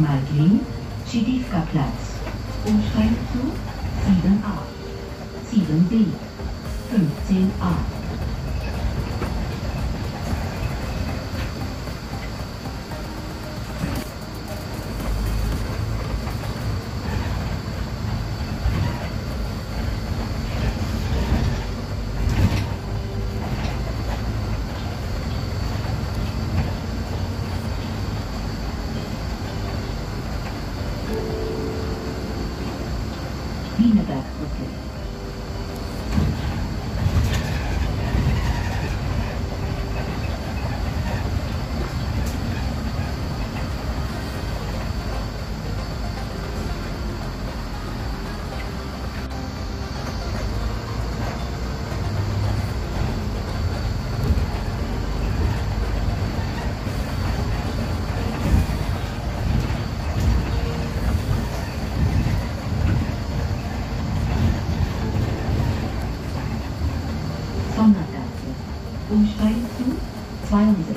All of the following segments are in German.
Meidling, Schiedivka-Platz. Umsteigezug 7a, 7b, 15a. Umsteigezug 62.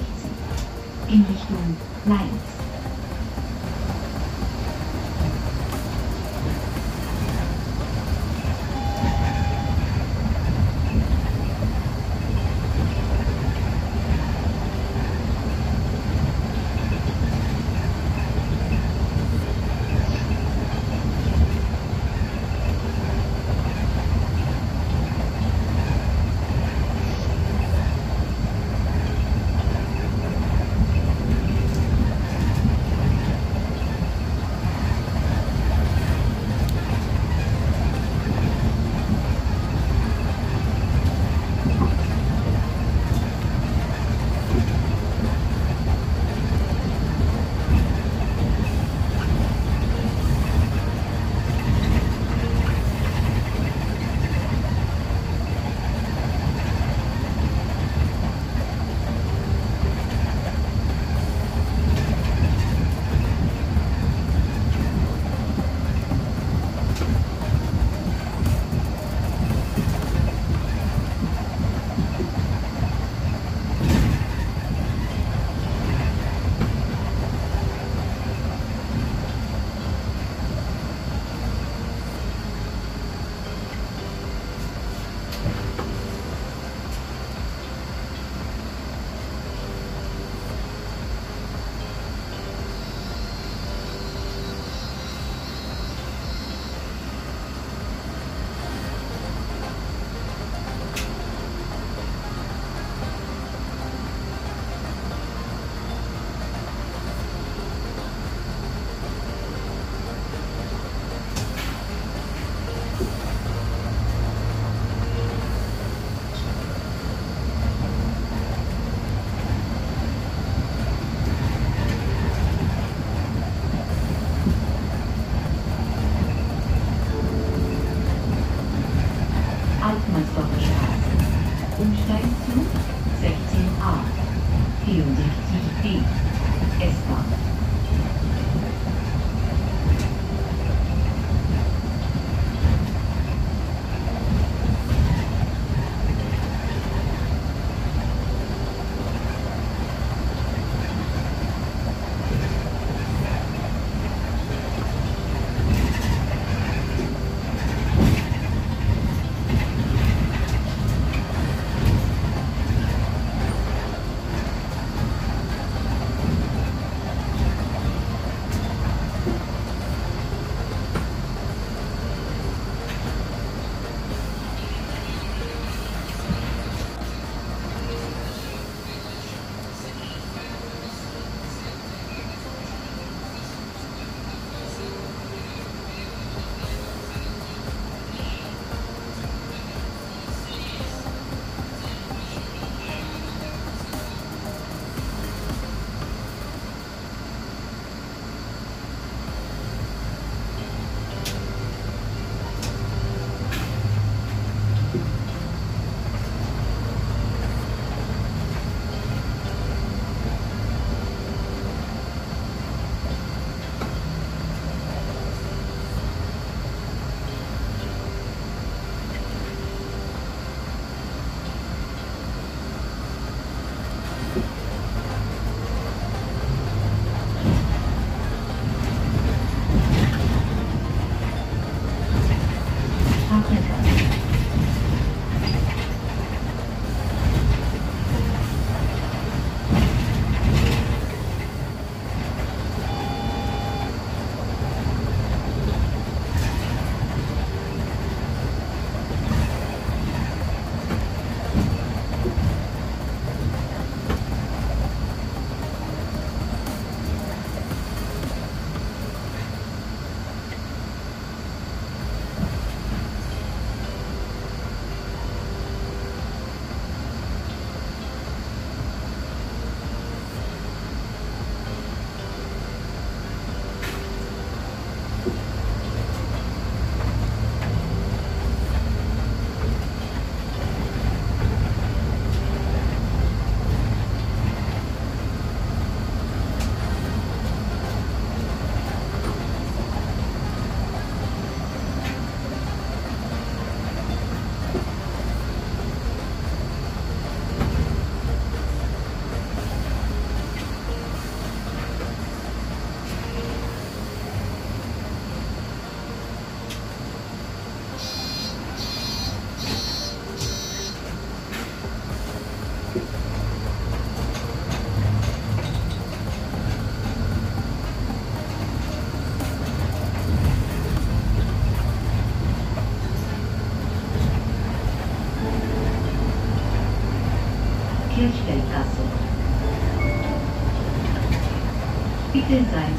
Central.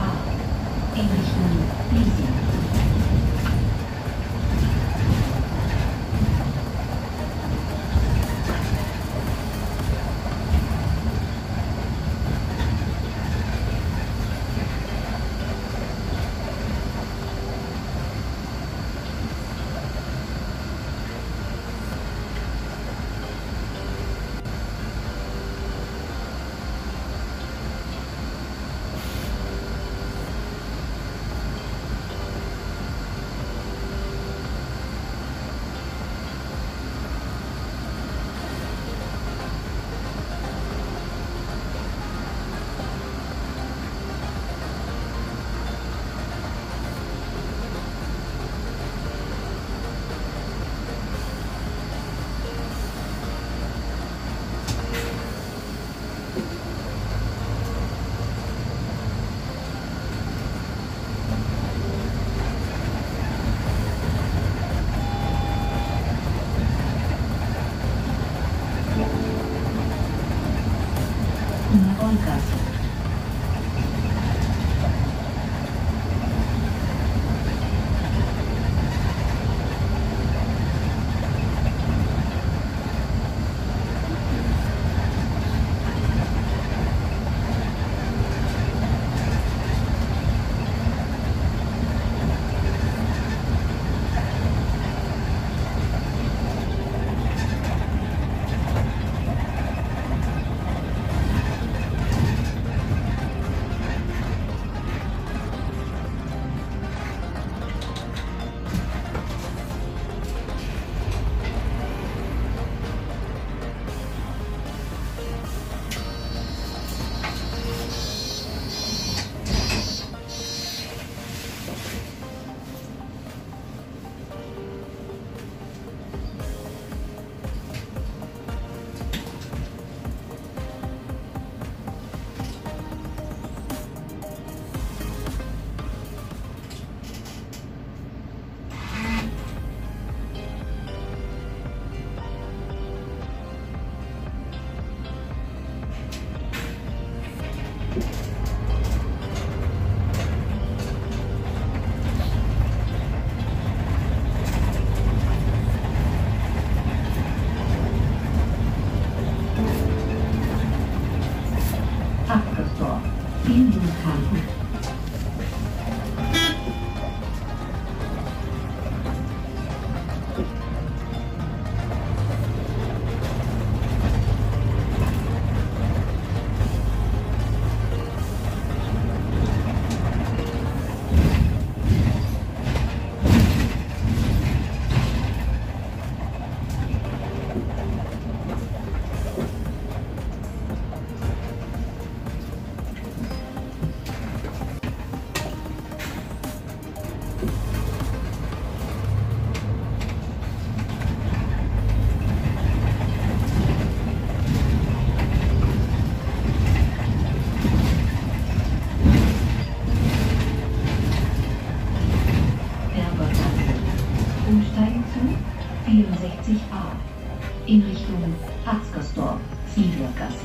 are Englishman, please.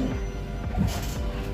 フフフ。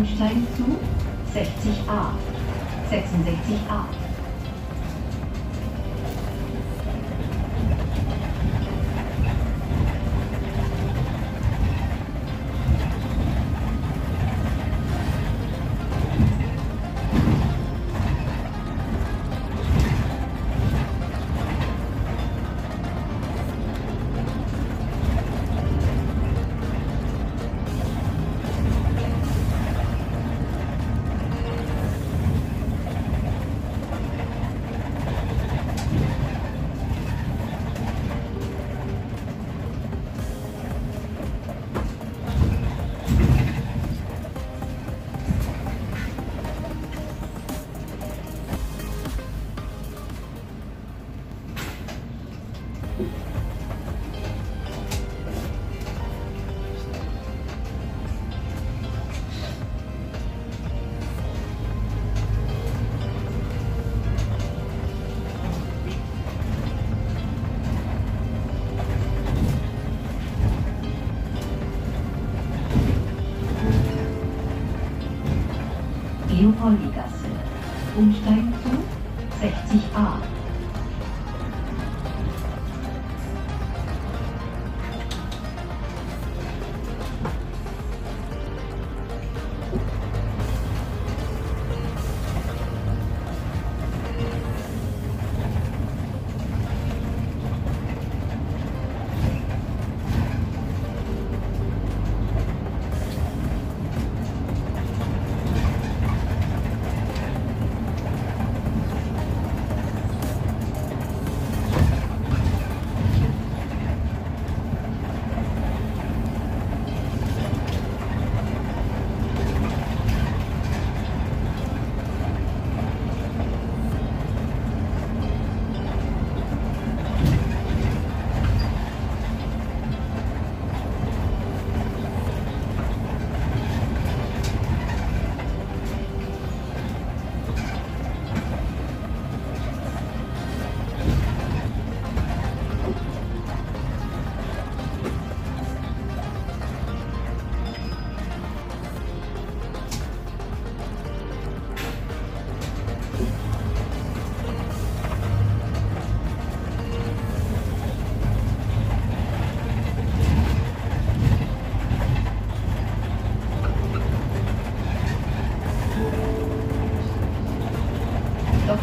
umsteigen zu 60a, 66a.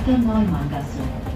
点前までです。